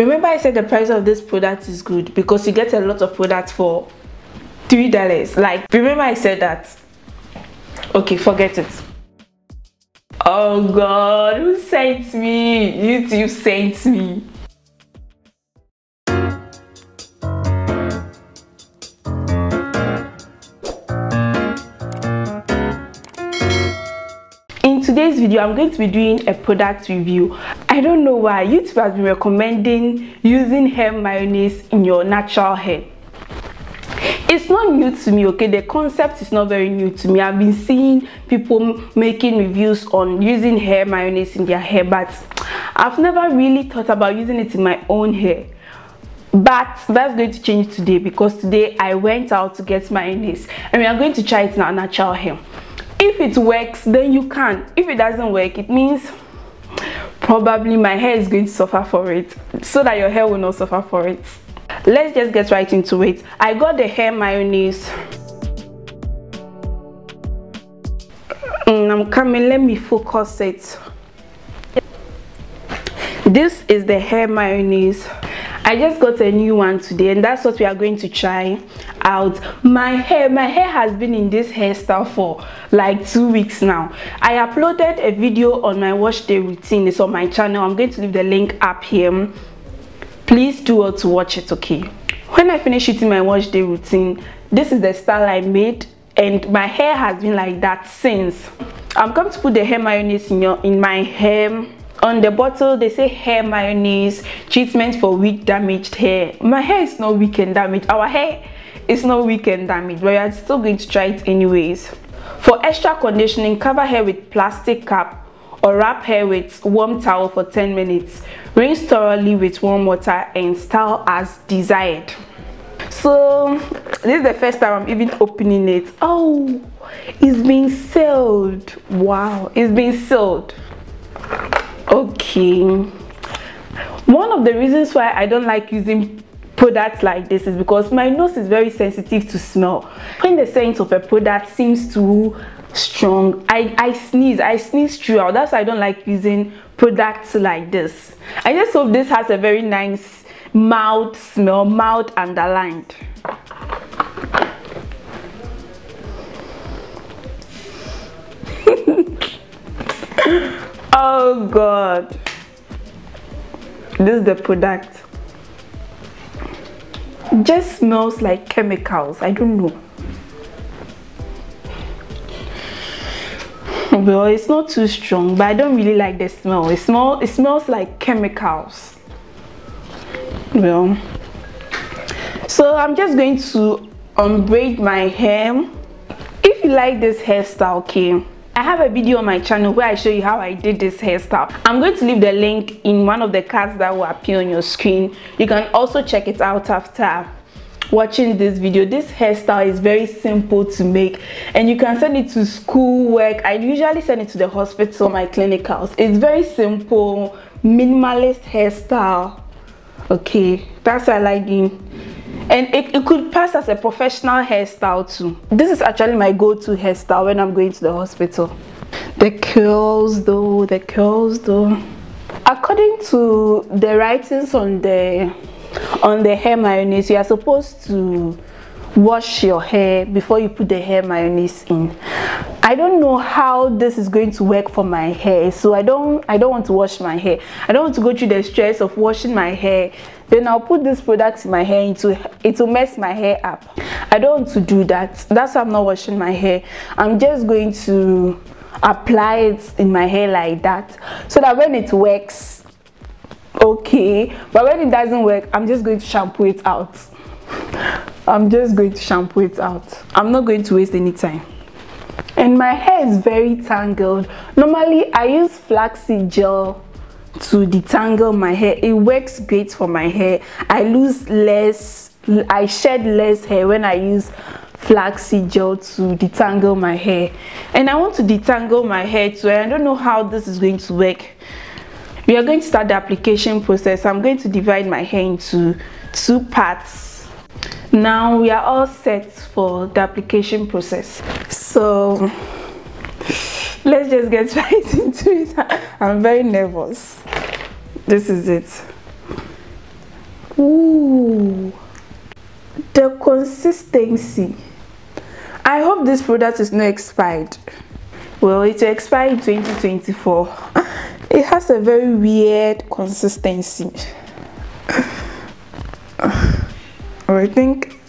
remember i said the price of this product is good because you get a lot of products for three dollars. Like remember i said that? Okay forget it. Oh god who sent me? Youtube sent me. In today's video i'm going to be doing a product review i don't know why. Youtube has been recommending using hair mayonnaise in your natural hair. It's not new to me okay? The concept is not very new to me. I've been seeing people making reviews on using hair mayonnaise in their hair but i've never really thought about using it in my own hair. But that's going to change today because today i went out to get mayonnaise and we are going to try it in our natural hair. If it works then you can. If it doesn't work it means probably my hair is going to suffer for it so that your hair will not suffer for it. Let's just get right into it. I got the hair mayonnaise. Mm, i'm coming let me focus it. This is the hair mayonnaise i just got a new one today and that's what we are going to try out. My hair my hair has been in this hairstyle for like two weeks now. I uploaded a video on my wash day routine. It's on my channel. I'm going to leave the link up here. Please do well to watch it okay? When i finish shooting my wash day routine this is the style i made and my hair has been like that since. I'm going to put the hair mayonnaise in your in my hair on the bottle they say hair mayonnaise treatment for weak damaged hair. My hair is not weak and damaged. Our hair is not weak and damaged but we are still going to try it anyways. For extra conditioning cover hair with plastic cap or wrap hair with warm towel for 10 minutes. Rinse thoroughly with warm water and style as desired. So this is the first time i'm even opening it. Oh it's being sealed. Wow it's being sealed okay. One of the reasons why i don't like using products like this is because my nose is very sensitive to smell. When the scent of a product seems too strong i i sneeze. I sneeze throughout. That's why i don't like using products like this. I just hope this has a very nice mild smell mild underlined oh god. This is the product. Just smells like chemicals. I don't know. Well it's not too strong but i don't really like the smell. It smell it smells like chemicals. Well so i'm just going to unbraid my hair. If you like this hairstyle okay I have a video on my channel where I show you how I did this hairstyle. I'm going to leave the link in one of the cards that will appear on your screen. You can also check it out after watching this video. This hairstyle is very simple to make and you can send it to school work. I usually send it to the hospital, my clinicals. It's very simple, minimalist hairstyle. Okay, that's what I like and it, it could pass as a professional hairstyle too. This is actually my go-to hairstyle when i'm going to the hospital. The curls though the curls though. According to the writings on the on the hair mayonnaise you are supposed to wash your hair before you put the hair mayonnaise in i don't know how this is going to work for my hair. So i don't i don't want to wash my hair. I don't want to go through the stress of washing my hair. Then i'll put this product in my hair. Into it will mess my hair up. I don't want to do that. That's why i'm not washing my hair. I'm just going to apply it in my hair like that so that when it works okay. But when it doesn't work i'm just going to shampoo it out. I'm just going to shampoo it out. I'm not going to waste any time and my hair is very tangled. Normally i use flaxseed gel to detangle my hair. It works great for my hair. I lose less i shed less hair when i use flaxseed gel to detangle my hair. And i want to detangle my hair too i don't know how this is going to work. We are going to start the application process. I'm going to divide my hair into two parts now we are all set for the application process so let's just get right into it i'm very nervous this is it Ooh, the consistency. I hope this product is not expired. Well, it will expire in 2024. It has a very weird consistency. I think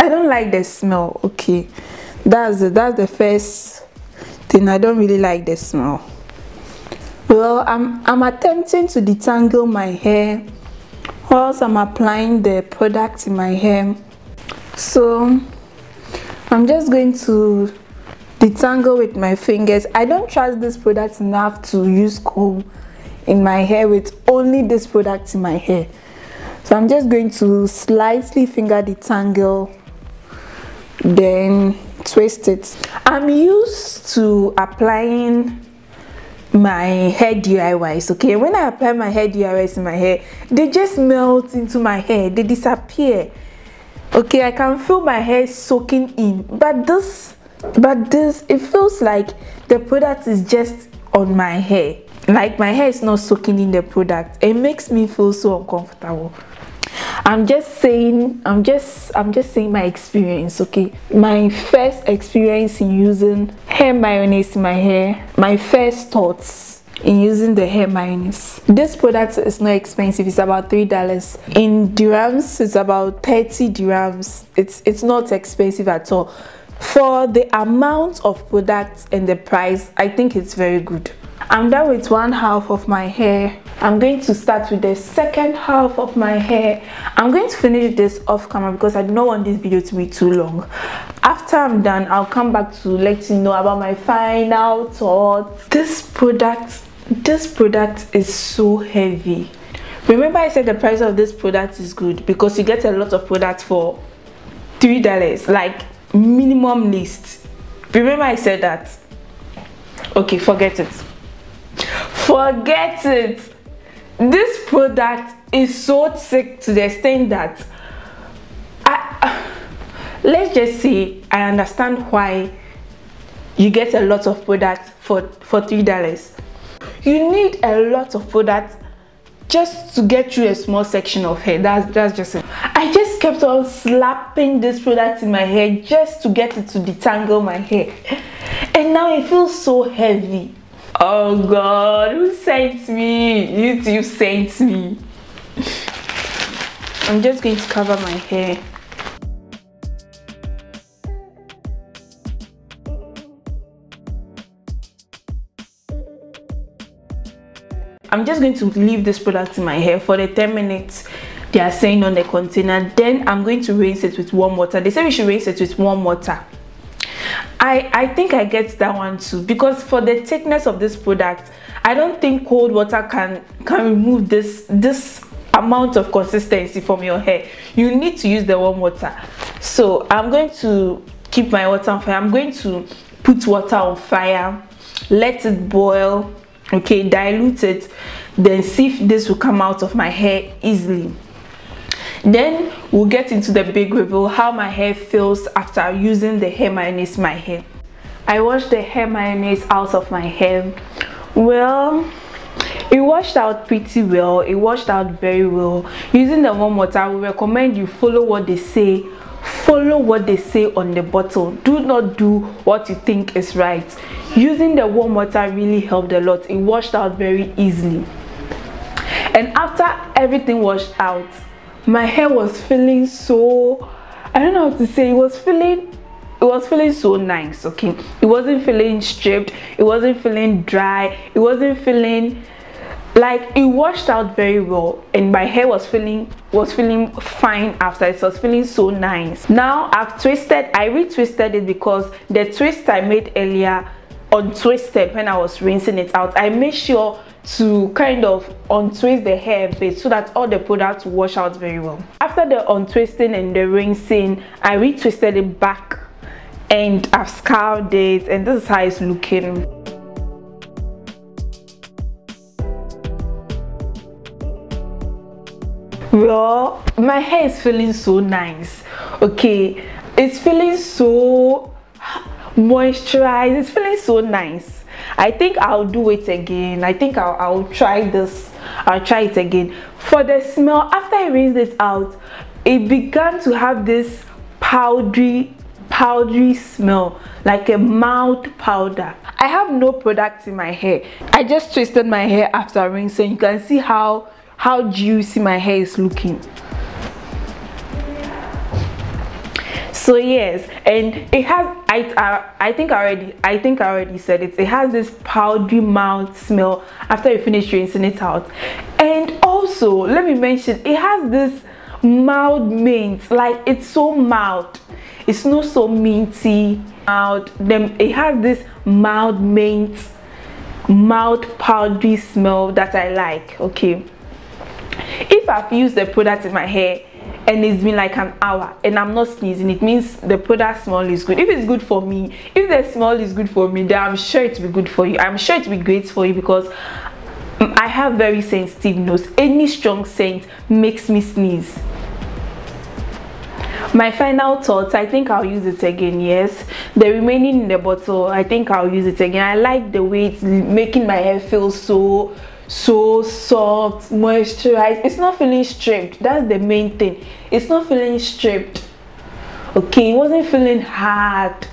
I don't like the smell. Okay, that's the, that's the first thing. I don't really like the smell. Well, I'm I'm attempting to detangle my hair whilst I'm applying the product in my hair. So I'm just going to detangle with my fingers. I don't trust this product enough to use comb in my hair with only this product in my hair. So I'm just going to slightly finger detangle then twist it. I'm used to applying my hair DIYs okay when I apply my hair DIYs in my hair they just melt into my hair they disappear okay I can feel my hair soaking in but this but this it feels like the product is just on my hair like my hair is not soaking in the product. It makes me feel so uncomfortable. I'm just saying i'm just i'm just saying my experience okay? My first experience in using hair mayonnaise in my hair my first thoughts in using the hair mayonnaise. This product is not expensive. It's about three dollars. In dirhams it's about 30 dirhams. It's it's not expensive at all. For the amount of products and the price i think it's very good i'm done with one half of my hair. I'm going to start with the second half of my hair. I'm going to finish this off camera because i don't want this video to be too long. After i'm done i'll come back to let you know about my final thoughts. This product this product is so heavy. Remember i said the price of this product is good because you get a lot of products for three dollars like minimum list. Remember i said that? Okay forget it forget it. This product is so thick to the extent that I, let's just say i understand why you get a lot of products for for three dollars. You need a lot of products just to get through a small section of hair. That's that's just it. I just kept on slapping this product in my hair just to get it to detangle my hair. And now it feels so heavy oh god who sent me? Youtube sent me. I'm just going to cover my hair. I'm just going to leave this product in my hair for the 10 minutes they are saying on the container. Then I'm going to rinse it with warm water. They say we should rinse it with warm water I I think I get that one too. Because for the thickness of this product I don't think cold water can can remove this this amount of consistency from your hair. You need to use the warm water. So I'm going to keep my water on fire. I'm going to put water on fire. Let it boil okay dilute it. Then see if this will come out of my hair easily then we'll get into the big reveal how my hair feels after using the hair mayonnaise my hair. I washed the hair mayonnaise out of my hair. Well it washed out pretty well. It washed out very well. Using the warm water i would recommend you follow what they say. Follow what they say on the bottle. Do not do what you think is right. Using the warm water really helped a lot. It washed out very easily. And after everything washed out my hair was feeling so i don't know how to say it was feeling it was feeling so nice okay? It wasn't feeling stripped it wasn't feeling dry it wasn't feeling like it washed out very well and my hair was feeling was feeling fine after it was feeling so nice. Now i've twisted i retwisted it because the twist i made earlier untwisted when i was rinsing it out. I made sure to kind of untwist the hair a bit so that all the products wash out very well. After the untwisting and the rinsing i retwisted it back and i've scoured it and this is how it's looking. Well my hair is feeling so nice okay? It's feeling so moisturized. It's feeling so nice i think i'll do it again. I think i'll, I'll try this. I'll try it again. For the smell after i rinsed it out it began to have this powdery powdery smell like a mouth powder. I have no product in my hair. I just twisted my hair after rinsing. You can see how how juicy my hair is looking so yes and it has I, I i think I already i think i already said it. It has this powdery mouth smell after you finish rinsing it out. And also let me mention it has this mild mint. Like it's so mild. It's not so minty. Mild. Then it has this mild mint mild powdery smell that i like okay? If i've used the product in my hair and it's been like an hour and i'm not sneezing it means the product smell is good. If it's good for me if the smell is good for me then i'm sure it will be good for you. I'm sure it will be great for you because i have very sensitive nose. Any strong scent makes me sneeze. My final thoughts i think i'll use it again yes. The remaining in the bottle i think i'll use it again. I like the way it's making my hair feel so so soft moisturized it's not feeling stripped that's the main thing it's not feeling stripped okay it wasn't feeling hard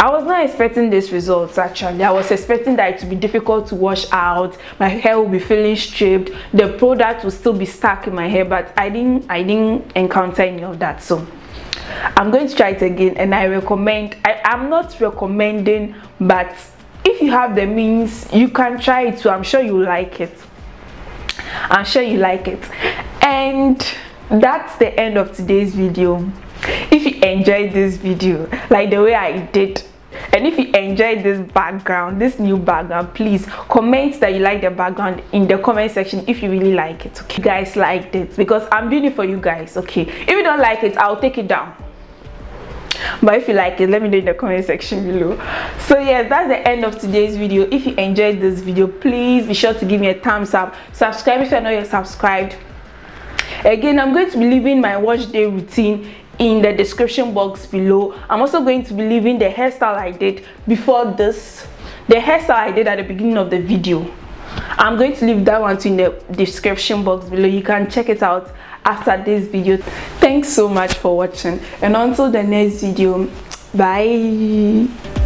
I was not expecting this results actually. I was expecting that it would be difficult to wash out. My hair will be feeling stripped. The product will still be stuck in my hair, but I didn't I didn't encounter any of that. So I'm going to try it again and I recommend I, I'm not recommending but if you have the means you can try it too. I'm sure you like it. I'm sure you like it. And that's the end of today's video. If you enjoyed this video like the way i did and if you enjoyed this background this new background please comment that you like the background in the comment section if you really like it okay? You guys liked it because i'm doing it for you guys okay? If you don't like it i'll take it down but if you like it let me know in the comment section below. So yeah that's the end of today's video. If you enjoyed this video please be sure to give me a thumbs up. Subscribe if you're not yet subscribed. Again i'm going to be leaving my wash day routine in the description box below. I'm also going to be leaving the hairstyle i did before this the hairstyle i did at the beginning of the video. I'm going to leave that one in the description box below. You can check it out after this video. Thanks so much for watching and until the next video bye